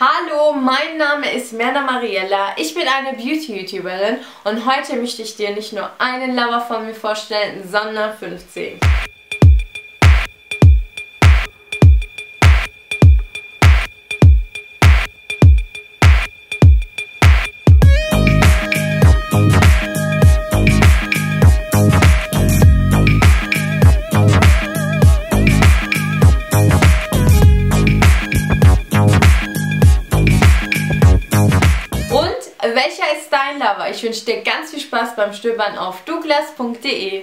Hallo, mein Name ist Merna Mariella, ich bin eine Beauty-YouTuberin und heute möchte ich dir nicht nur einen Lover von mir vorstellen, sondern 15. welcher ist dein Lover? Ich wünsche dir ganz viel Spaß beim Stöbern auf douglas.de.